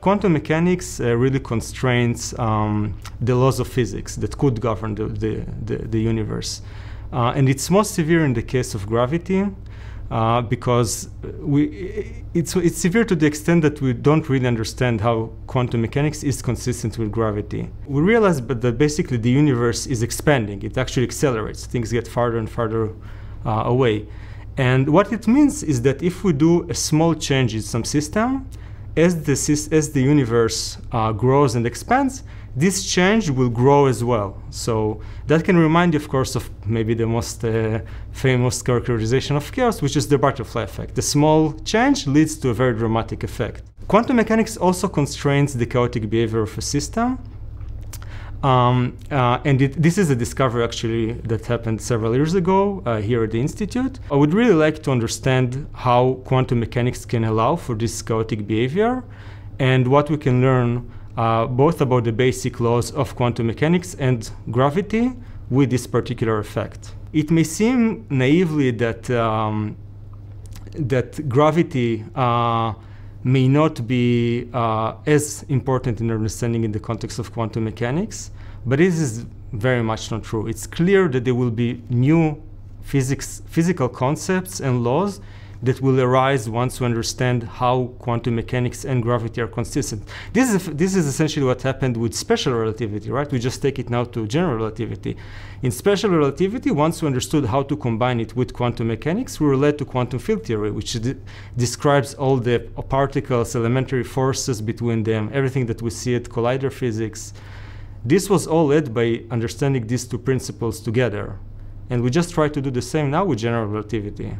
Quantum mechanics uh, really constrains um, the laws of physics that could govern the, the, the, the universe. Uh, and it's most severe in the case of gravity. Uh, because we, it's, it's severe to the extent that we don't really understand how quantum mechanics is consistent with gravity. We realize but that basically the universe is expanding, it actually accelerates, things get farther and farther uh, away. And what it means is that if we do a small change in some system, as the, as the universe uh, grows and expands, this change will grow as well. So that can remind you, of course, of maybe the most uh, famous characterization of chaos, which is the butterfly effect. The small change leads to a very dramatic effect. Quantum mechanics also constrains the chaotic behavior of a system. Um, uh, and it, this is a discovery actually that happened several years ago uh, here at the Institute. I would really like to understand how quantum mechanics can allow for this chaotic behavior and what we can learn uh, both about the basic laws of quantum mechanics and gravity with this particular effect. It may seem naively that, um, that gravity uh, may not be uh, as important in understanding in the context of quantum mechanics, but this is very much not true. It's clear that there will be new physics, physical concepts and laws that will arise once we understand how quantum mechanics and gravity are consistent. This is, this is essentially what happened with special relativity, right? We just take it now to general relativity. In special relativity, once we understood how to combine it with quantum mechanics, we relate to quantum field theory, which de describes all the particles, elementary forces between them, everything that we see at collider physics. This was all led by understanding these two principles together. And we just try to do the same now with general relativity.